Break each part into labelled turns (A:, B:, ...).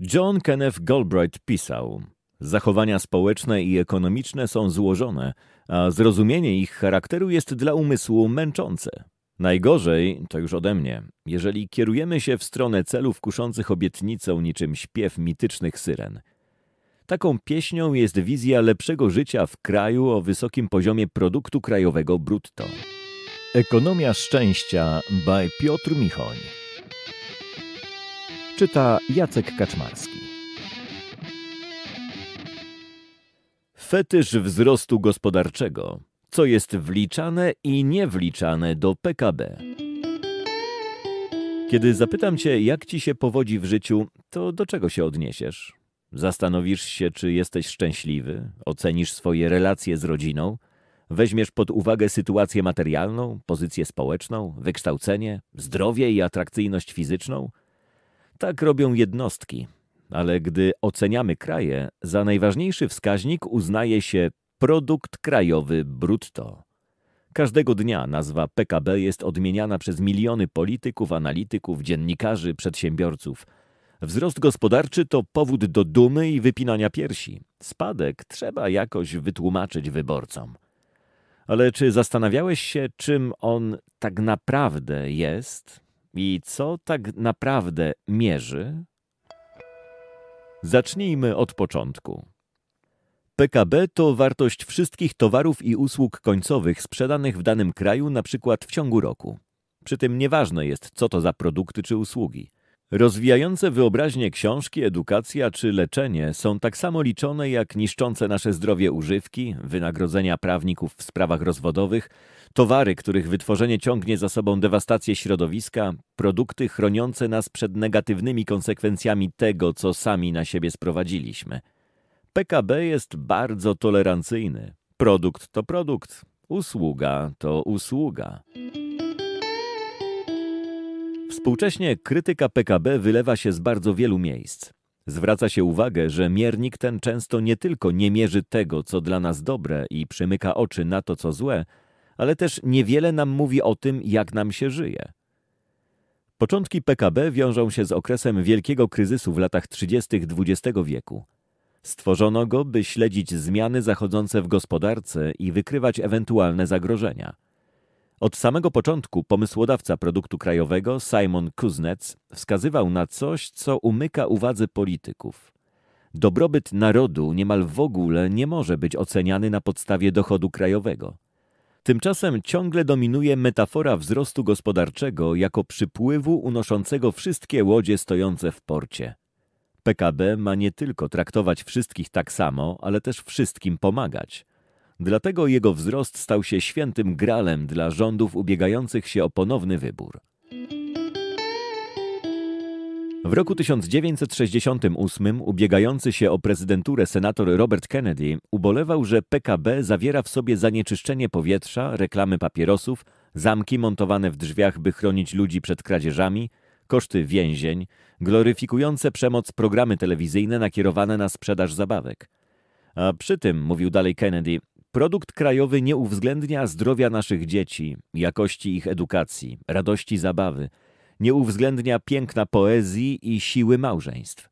A: John Kenneth Galbraith pisał: Zachowania społeczne i ekonomiczne są złożone, a zrozumienie ich charakteru jest dla umysłu męczące. Najgorzej, to już ode mnie, jeżeli kierujemy się w stronę celów kuszących obietnicą niczym śpiew mitycznych syren. Taką pieśnią jest wizja lepszego życia w kraju o wysokim poziomie produktu krajowego brutto. Ekonomia szczęścia by Piotr Michoń Czyta Jacek Kaczmarski Fetysz wzrostu gospodarczego co jest wliczane i niewliczane do PKB. Kiedy zapytam cię, jak ci się powodzi w życiu, to do czego się odniesiesz? Zastanowisz się, czy jesteś szczęśliwy, ocenisz swoje relacje z rodziną, weźmiesz pod uwagę sytuację materialną, pozycję społeczną, wykształcenie, zdrowie i atrakcyjność fizyczną? Tak robią jednostki, ale gdy oceniamy kraje, za najważniejszy wskaźnik uznaje się Produkt krajowy brutto. Każdego dnia nazwa PKB jest odmieniana przez miliony polityków, analityków, dziennikarzy, przedsiębiorców. Wzrost gospodarczy to powód do dumy i wypinania piersi. Spadek trzeba jakoś wytłumaczyć wyborcom. Ale czy zastanawiałeś się, czym on tak naprawdę jest i co tak naprawdę mierzy? Zacznijmy od początku. PKB to wartość wszystkich towarów i usług końcowych sprzedanych w danym kraju na przykład w ciągu roku. Przy tym nieważne jest, co to za produkty czy usługi. Rozwijające wyobraźnię książki, edukacja czy leczenie są tak samo liczone jak niszczące nasze zdrowie używki, wynagrodzenia prawników w sprawach rozwodowych, towary, których wytworzenie ciągnie za sobą dewastację środowiska, produkty chroniące nas przed negatywnymi konsekwencjami tego, co sami na siebie sprowadziliśmy – PKB jest bardzo tolerancyjny. Produkt to produkt, usługa to usługa. Współcześnie krytyka PKB wylewa się z bardzo wielu miejsc. Zwraca się uwagę, że miernik ten często nie tylko nie mierzy tego, co dla nas dobre i przymyka oczy na to, co złe, ale też niewiele nam mówi o tym, jak nam się żyje. Początki PKB wiążą się z okresem wielkiego kryzysu w latach 30. XX wieku. Stworzono go, by śledzić zmiany zachodzące w gospodarce i wykrywać ewentualne zagrożenia. Od samego początku pomysłodawca produktu krajowego Simon Kuznets wskazywał na coś, co umyka uwadze polityków. Dobrobyt narodu niemal w ogóle nie może być oceniany na podstawie dochodu krajowego. Tymczasem ciągle dominuje metafora wzrostu gospodarczego jako przypływu unoszącego wszystkie łodzie stojące w porcie. PKB ma nie tylko traktować wszystkich tak samo, ale też wszystkim pomagać. Dlatego jego wzrost stał się świętym gralem dla rządów ubiegających się o ponowny wybór. W roku 1968 ubiegający się o prezydenturę senator Robert Kennedy ubolewał, że PKB zawiera w sobie zanieczyszczenie powietrza, reklamy papierosów, zamki montowane w drzwiach, by chronić ludzi przed kradzieżami, koszty więzień, gloryfikujące przemoc programy telewizyjne nakierowane na sprzedaż zabawek. A przy tym, mówił dalej Kennedy, produkt krajowy nie uwzględnia zdrowia naszych dzieci, jakości ich edukacji, radości zabawy, nie uwzględnia piękna poezji i siły małżeństw.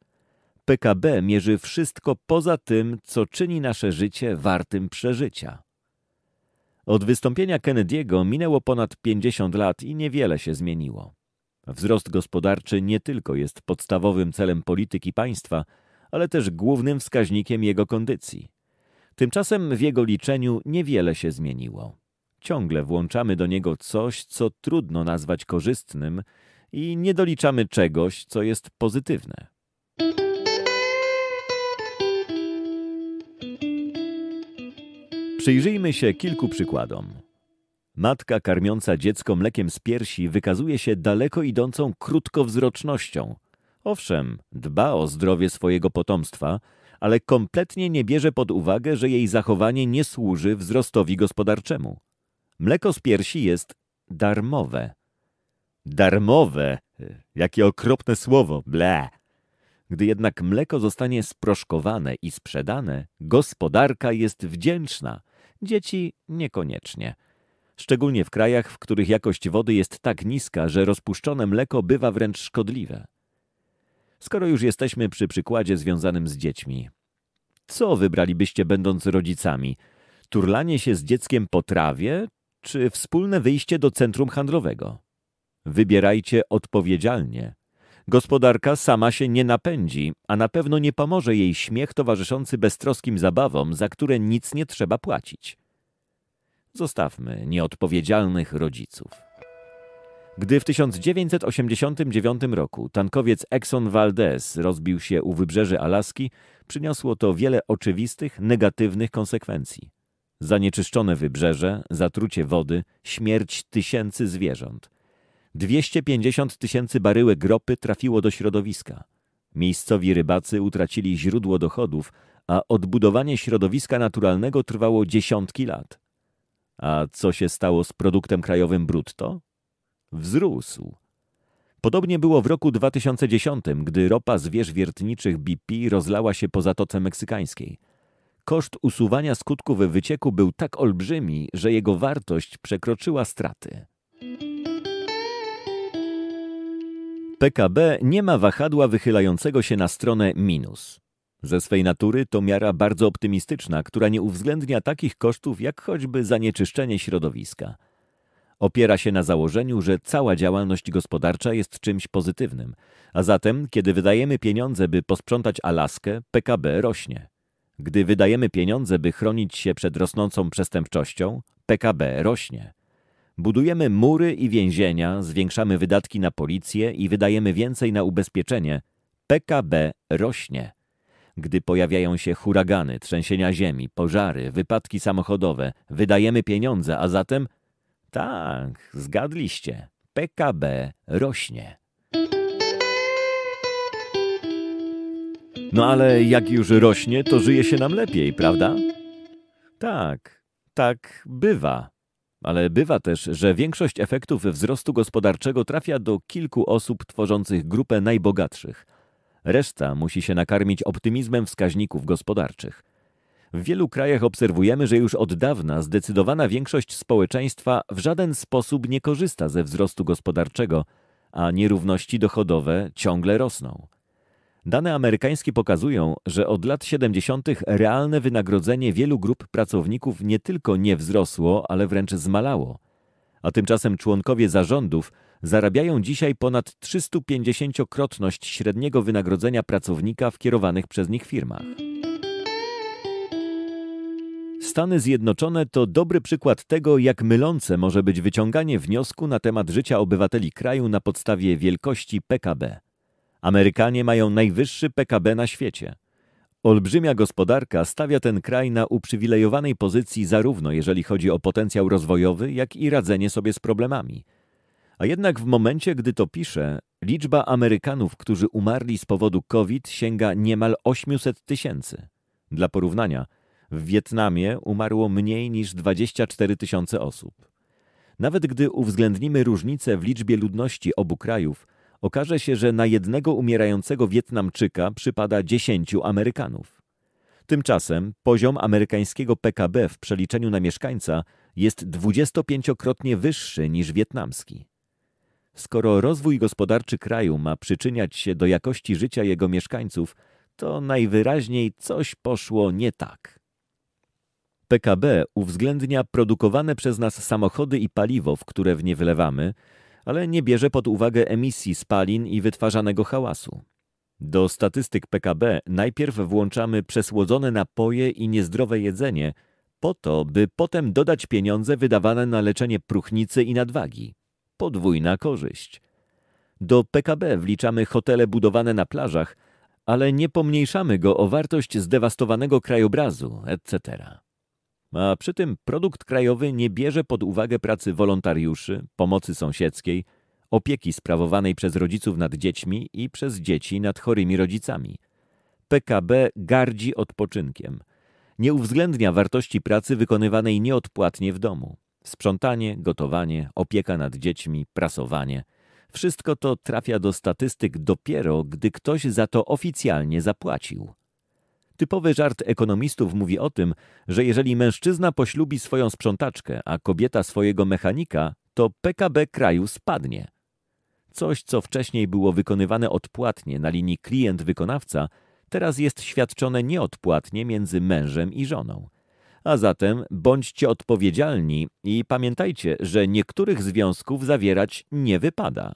A: PKB mierzy wszystko poza tym, co czyni nasze życie wartym przeżycia. Od wystąpienia Kennedy'ego minęło ponad 50 lat i niewiele się zmieniło. Wzrost gospodarczy nie tylko jest podstawowym celem polityki państwa, ale też głównym wskaźnikiem jego kondycji. Tymczasem w jego liczeniu niewiele się zmieniło. Ciągle włączamy do niego coś, co trudno nazwać korzystnym i nie doliczamy czegoś, co jest pozytywne. Przyjrzyjmy się kilku przykładom. Matka karmiąca dziecko mlekiem z piersi wykazuje się daleko idącą krótkowzrocznością. Owszem, dba o zdrowie swojego potomstwa, ale kompletnie nie bierze pod uwagę, że jej zachowanie nie służy wzrostowi gospodarczemu. Mleko z piersi jest darmowe. Darmowe! Jakie okropne słowo, ble! Gdy jednak mleko zostanie sproszkowane i sprzedane, gospodarka jest wdzięczna, dzieci niekoniecznie szczególnie w krajach, w których jakość wody jest tak niska, że rozpuszczone mleko bywa wręcz szkodliwe. Skoro już jesteśmy przy przykładzie związanym z dziećmi, co wybralibyście będąc rodzicami? Turlanie się z dzieckiem po trawie, czy wspólne wyjście do centrum handlowego? Wybierajcie odpowiedzialnie. Gospodarka sama się nie napędzi, a na pewno nie pomoże jej śmiech towarzyszący beztroskim zabawom, za które nic nie trzeba płacić. Zostawmy nieodpowiedzialnych rodziców. Gdy w 1989 roku tankowiec Exxon Valdez rozbił się u wybrzeży Alaski, przyniosło to wiele oczywistych, negatywnych konsekwencji. Zanieczyszczone wybrzeże, zatrucie wody, śmierć tysięcy zwierząt. 250 tysięcy baryłek ropy trafiło do środowiska. Miejscowi rybacy utracili źródło dochodów, a odbudowanie środowiska naturalnego trwało dziesiątki lat. A co się stało z produktem krajowym brutto? Wzrósł. Podobnie było w roku 2010, gdy ropa z wież wiertniczych BP rozlała się po Zatoce Meksykańskiej. Koszt usuwania skutków wycieku był tak olbrzymi, że jego wartość przekroczyła straty. PKB nie ma wahadła wychylającego się na stronę minus. Ze swej natury to miara bardzo optymistyczna, która nie uwzględnia takich kosztów jak choćby zanieczyszczenie środowiska. Opiera się na założeniu, że cała działalność gospodarcza jest czymś pozytywnym, a zatem, kiedy wydajemy pieniądze, by posprzątać Alaskę, PKB rośnie. Gdy wydajemy pieniądze, by chronić się przed rosnącą przestępczością, PKB rośnie. Budujemy mury i więzienia, zwiększamy wydatki na policję i wydajemy więcej na ubezpieczenie. PKB rośnie. Gdy pojawiają się huragany, trzęsienia ziemi, pożary, wypadki samochodowe, wydajemy pieniądze, a zatem tak, zgadliście. PKB rośnie. No ale jak już rośnie, to żyje się nam lepiej, prawda? Tak, tak bywa. Ale bywa też, że większość efektów wzrostu gospodarczego trafia do kilku osób tworzących grupę najbogatszych. Reszta musi się nakarmić optymizmem wskaźników gospodarczych. W wielu krajach obserwujemy, że już od dawna zdecydowana większość społeczeństwa w żaden sposób nie korzysta ze wzrostu gospodarczego, a nierówności dochodowe ciągle rosną. Dane amerykańskie pokazują, że od lat 70. realne wynagrodzenie wielu grup pracowników nie tylko nie wzrosło, ale wręcz zmalało. A tymczasem członkowie zarządów zarabiają dzisiaj ponad 350-krotność średniego wynagrodzenia pracownika w kierowanych przez nich firmach. Stany Zjednoczone to dobry przykład tego, jak mylące może być wyciąganie wniosku na temat życia obywateli kraju na podstawie wielkości PKB. Amerykanie mają najwyższy PKB na świecie. Olbrzymia gospodarka stawia ten kraj na uprzywilejowanej pozycji zarówno jeżeli chodzi o potencjał rozwojowy, jak i radzenie sobie z problemami. A jednak w momencie, gdy to piszę, liczba Amerykanów, którzy umarli z powodu COVID sięga niemal 800 tysięcy. Dla porównania, w Wietnamie umarło mniej niż 24 tysiące osób. Nawet gdy uwzględnimy różnice w liczbie ludności obu krajów, okaże się, że na jednego umierającego Wietnamczyka przypada 10 Amerykanów. Tymczasem poziom amerykańskiego PKB w przeliczeniu na mieszkańca jest 25-krotnie wyższy niż wietnamski. Skoro rozwój gospodarczy kraju ma przyczyniać się do jakości życia jego mieszkańców, to najwyraźniej coś poszło nie tak. PKB uwzględnia produkowane przez nas samochody i paliwo, w które w nie wylewamy, ale nie bierze pod uwagę emisji spalin i wytwarzanego hałasu. Do statystyk PKB najpierw włączamy przesłodzone napoje i niezdrowe jedzenie, po to, by potem dodać pieniądze wydawane na leczenie próchnicy i nadwagi. Podwójna korzyść. Do PKB wliczamy hotele budowane na plażach, ale nie pomniejszamy go o wartość zdewastowanego krajobrazu, etc. A przy tym produkt krajowy nie bierze pod uwagę pracy wolontariuszy, pomocy sąsiedzkiej, opieki sprawowanej przez rodziców nad dziećmi i przez dzieci nad chorymi rodzicami. PKB gardzi odpoczynkiem. Nie uwzględnia wartości pracy wykonywanej nieodpłatnie w domu. Sprzątanie, gotowanie, opieka nad dziećmi, prasowanie. Wszystko to trafia do statystyk dopiero, gdy ktoś za to oficjalnie zapłacił. Typowy żart ekonomistów mówi o tym, że jeżeli mężczyzna poślubi swoją sprzątaczkę, a kobieta swojego mechanika, to PKB kraju spadnie. Coś, co wcześniej było wykonywane odpłatnie na linii klient-wykonawca, teraz jest świadczone nieodpłatnie między mężem i żoną. A zatem bądźcie odpowiedzialni i pamiętajcie, że niektórych związków zawierać nie wypada.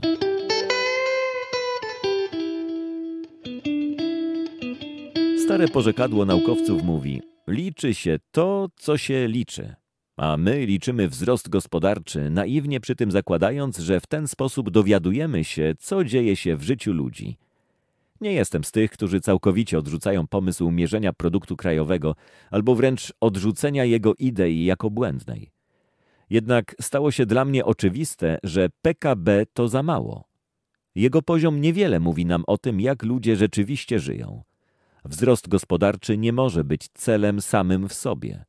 A: Stare porzekadło naukowców mówi: liczy się to, co się liczy. A my liczymy wzrost gospodarczy, naiwnie przy tym zakładając, że w ten sposób dowiadujemy się, co dzieje się w życiu ludzi. Nie jestem z tych, którzy całkowicie odrzucają pomysł mierzenia produktu krajowego albo wręcz odrzucenia jego idei jako błędnej. Jednak stało się dla mnie oczywiste, że PKB to za mało. Jego poziom niewiele mówi nam o tym, jak ludzie rzeczywiście żyją. Wzrost gospodarczy nie może być celem samym w sobie.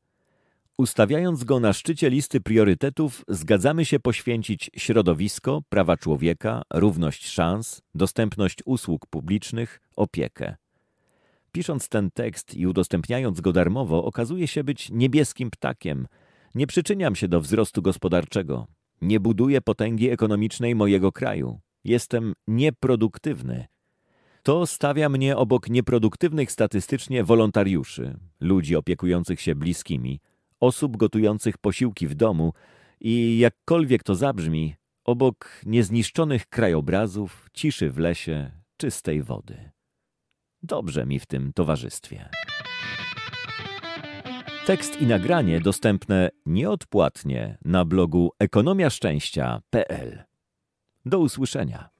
A: Ustawiając go na szczycie listy priorytetów, zgadzamy się poświęcić środowisko, prawa człowieka, równość szans, dostępność usług publicznych, opiekę. Pisząc ten tekst i udostępniając go darmowo, okazuje się być niebieskim ptakiem. Nie przyczyniam się do wzrostu gospodarczego. Nie buduję potęgi ekonomicznej mojego kraju. Jestem nieproduktywny. To stawia mnie obok nieproduktywnych statystycznie wolontariuszy, ludzi opiekujących się bliskimi, osób gotujących posiłki w domu i jakkolwiek to zabrzmi, obok niezniszczonych krajobrazów, ciszy w lesie, czystej wody. Dobrze mi w tym towarzystwie. Tekst i nagranie dostępne nieodpłatnie na blogu ekonomiaszczęścia.pl. Do usłyszenia.